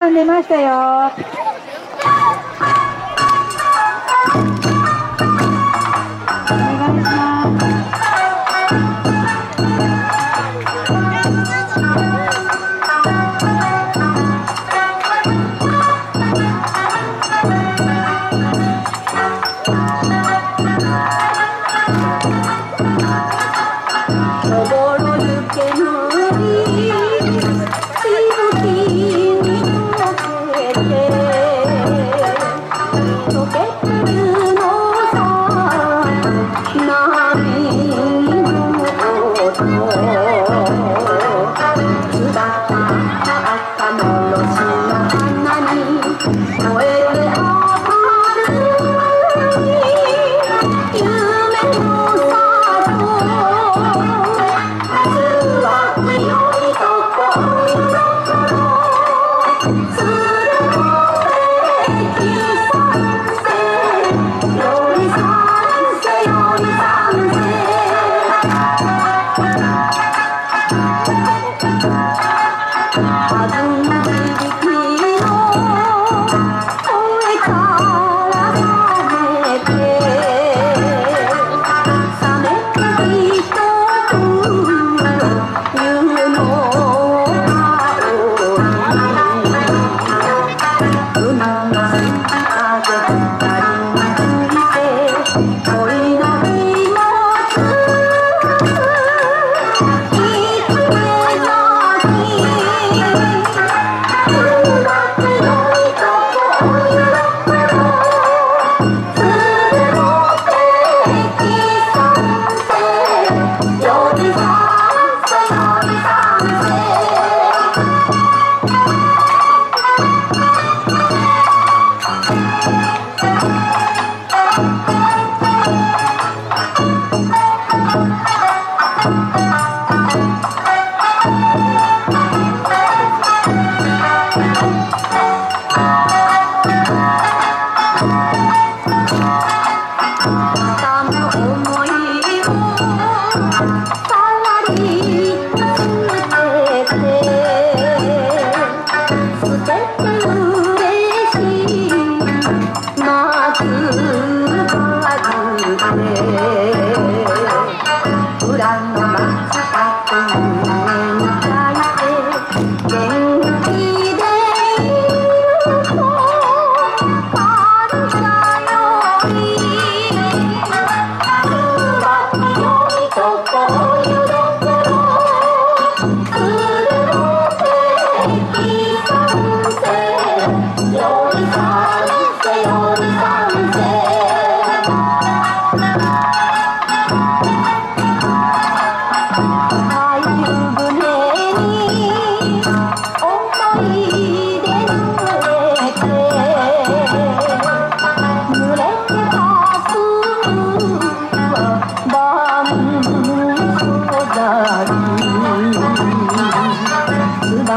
出ましたよ。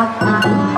Música